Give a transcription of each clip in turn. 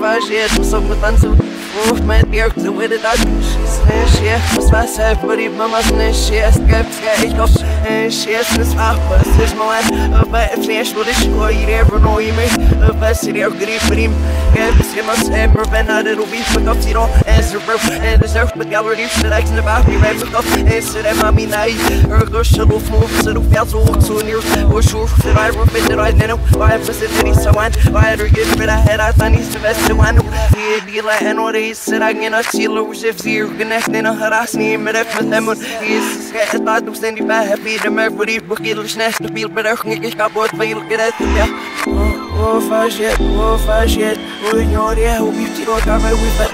fazia Só me tanto Uf, med bjerg, du ved det der Snæsje, svar sig på de mamma Snæsje, skab, skal ikke op Snæsje, svar på Snæs må an Og hvad er flere slå det skår i det For noget i mig Og hvad siger jeg grib for dem Jeg beskriver mig selv Men hvad er det du vil for godt til dig Answer bro And the surf But gallery liv Så der ikke sådan bare Vi rap for godt Answer dem af min ej Og går så du får Så du fjerdt så Så nær Og så Så der er rum Fedt det right now Og jeg får sætte det i så vand Og jeg er du givet For der her Der er er Han var det Seragin og Silo Chef Zero Connecting og harassning med det med dem og is skal bare du stændig bare happy det med fordi på gilde snæst og bil bedre ikke ikke kan både fejl get det ja Oh fashit, oh fashit, oh ignore yeah, who beat you got me with that.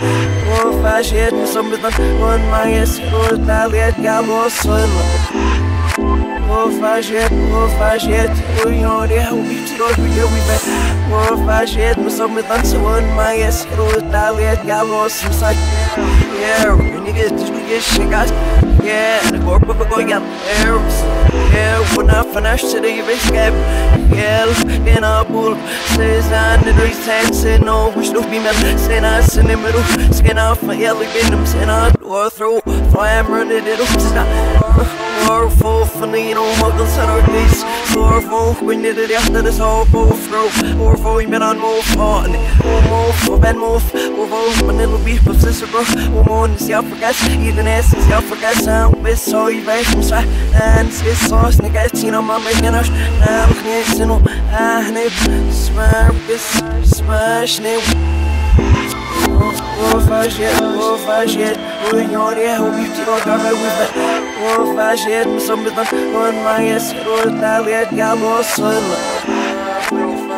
Oh fashit, some with the one my yes, oh talia galo solo. Oh fashit, oh fashit, oh ignore yeah, who beat you got me with that. Oh fashit, some with the one my yes, oh talia galo solo. Yeah, niggas just get this nigga shit guys. Yeah, the corpo for going out. Yeah, when I finish today, you escape. Yeah, in a bull. Says I need to sense no, we should be men. Send us in the middle. Skin off my yellow venom. Send out or through. Fire running it up. Or full funny, you know, muggles at our knees. Or full, we need it after this whole bull through. Or full, we been on move on. Or move, or been move. Or full, my little beef of sister, bro. Or more, and see, I forget. Even as, see, I forget. Sound with so you make them try. And it's sauce, nigga, you know, my making us. Now, we can't see no. Ah, nip. Smash, this, smash, nip. وفاشل وفاشل وعيوني وبيبتي وكامل وفاشل وفاشل مصمتا وما يسهل والتالي قام وصل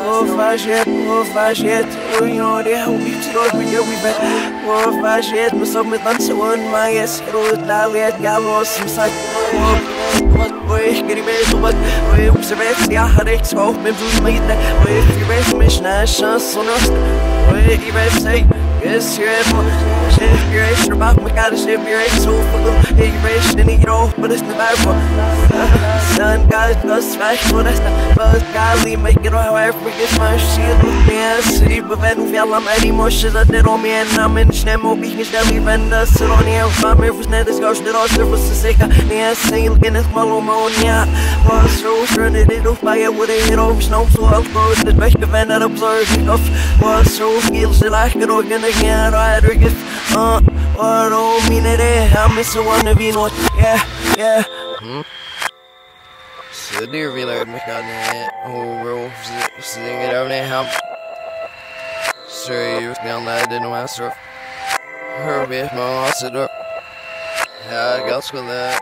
وفاشل وفاشل وعيوني وبيبتي وكامل وفاشل وفاشل مصمتا وما يسهل والتالي قام وصل وإيش قريبين صوبت وإيش سبعت يا حريك سعوف مبزوز ميتنا وإيش قريبين مش ناشا صنصت وإيش قريبين سيء Yes, you're at one. Shift your ace, your mouth, we gotta shift your ace. So for the immigration, and you know, but godly, make it however we get my shit. Look me and see, but then we feel I'm any more shit that did on me, and I'm in Schnemo, we can stay even the sit on the air. I'm here for net, this goes, that all service is sick. Yeah, say, looking at my ammonia. Was so running it off by it with a hit over snow, so I'll close the best event that observing of. Was so skills, like it, organic again, or get uh, or don't mean it, I miss the one to be not, yeah, yeah. Hmm. Så det vi lærte mig godt af, og bro, så det er der med ham. Så skal lade det nu er så. Hør vi der. Jeg er godt skulle lade